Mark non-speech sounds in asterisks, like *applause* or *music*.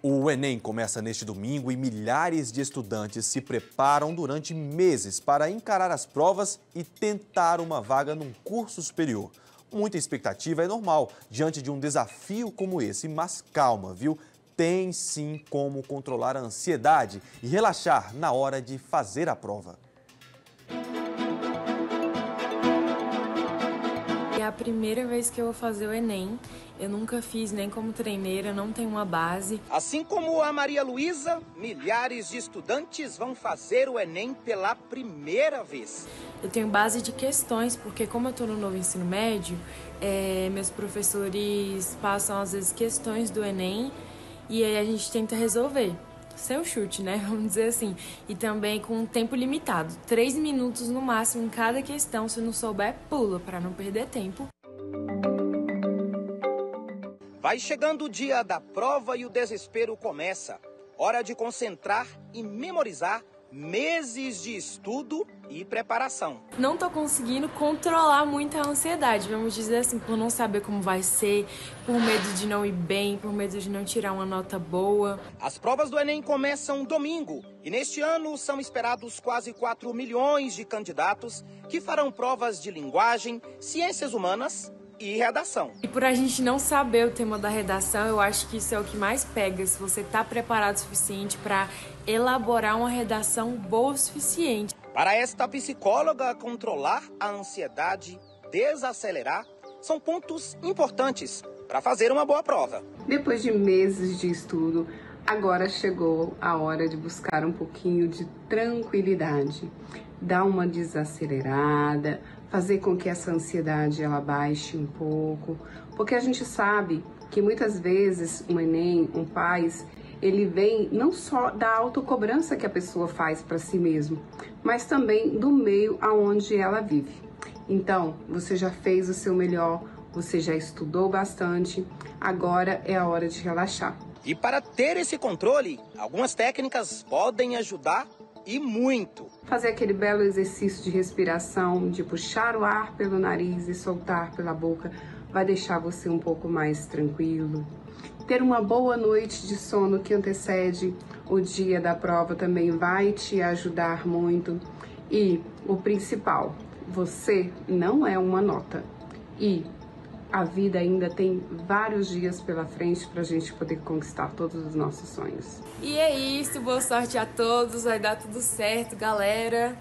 O Enem começa neste domingo e milhares de estudantes se preparam durante meses para encarar as provas e tentar uma vaga num curso superior. Muita expectativa é normal diante de um desafio como esse, mas calma, viu? Tem sim como controlar a ansiedade e relaxar na hora de fazer a prova. A primeira vez que eu vou fazer o Enem. Eu nunca fiz nem como treineira, não tenho uma base. Assim como a Maria Luísa, milhares de estudantes vão fazer o Enem pela primeira vez. Eu tenho base de questões, porque como eu estou no novo ensino médio, é, meus professores passam às vezes questões do Enem e aí a gente tenta resolver seu chute, né? *laughs* Vamos dizer assim. E também com um tempo limitado. Três minutos no máximo em cada questão. Se não souber, pula para não perder tempo. Vai chegando o dia da prova e o desespero começa. Hora de concentrar e memorizar meses de estudo e preparação. Não tô conseguindo controlar muito a ansiedade, vamos dizer assim, por não saber como vai ser, por medo de não ir bem, por medo de não tirar uma nota boa. As provas do Enem começam domingo e neste ano são esperados quase 4 milhões de candidatos que farão provas de linguagem, ciências humanas e redação. E por a gente não saber o tema da redação, eu acho que isso é o que mais pega. Se você está preparado o suficiente para elaborar uma redação boa o suficiente. Para esta psicóloga, controlar a ansiedade, desacelerar, são pontos importantes para fazer uma boa prova. Depois de meses de estudo, agora chegou a hora de buscar um pouquinho de tranquilidade, dar uma desacelerada, fazer com que essa ansiedade ela baixe um pouco, porque a gente sabe que muitas vezes um Enem, um PAIS, ele vem não só da autocobrança que a pessoa faz para si mesmo, mas também do meio aonde ela vive. Então, você já fez o seu melhor, você já estudou bastante, agora é a hora de relaxar. E para ter esse controle, algumas técnicas podem ajudar e muito. Fazer aquele belo exercício de respiração, de puxar o ar pelo nariz e soltar pela boca, vai deixar você um pouco mais tranquilo. Ter uma boa noite de sono que antecede o dia da prova também vai te ajudar muito. E o principal, você não é uma nota. E a vida ainda tem vários dias pela frente para a gente poder conquistar todos os nossos sonhos. E é isso, boa sorte a todos, vai dar tudo certo, galera.